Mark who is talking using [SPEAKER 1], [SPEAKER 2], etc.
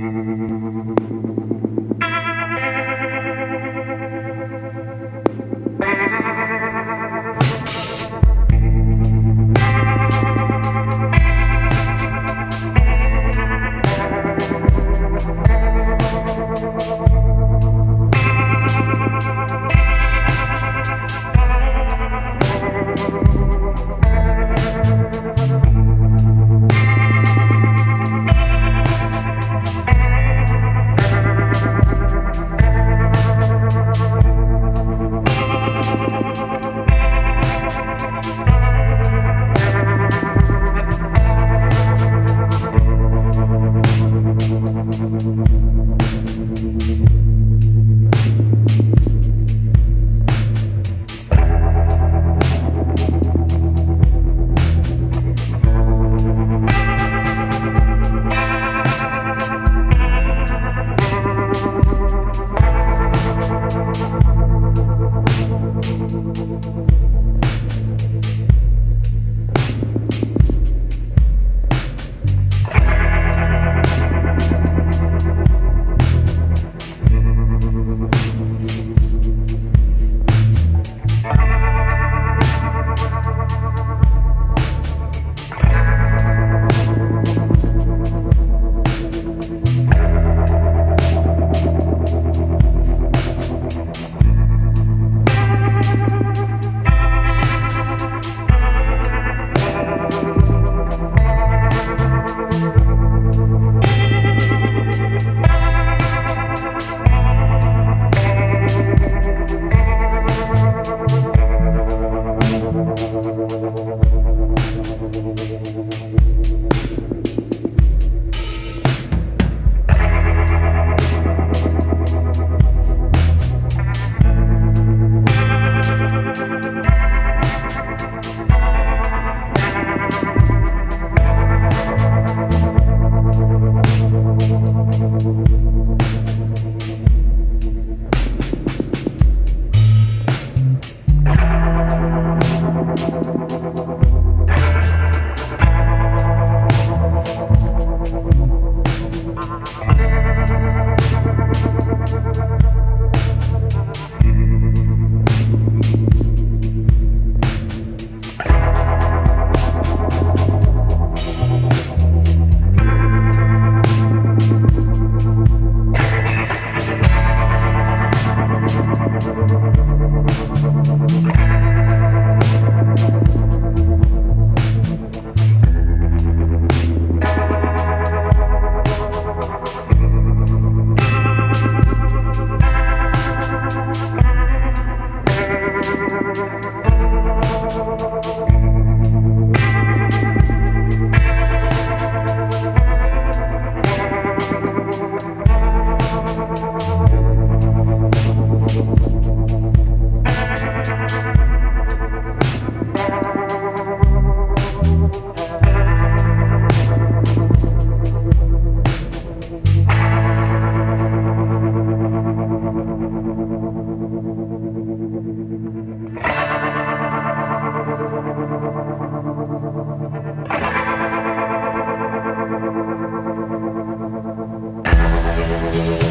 [SPEAKER 1] Gracias.
[SPEAKER 2] Thank you.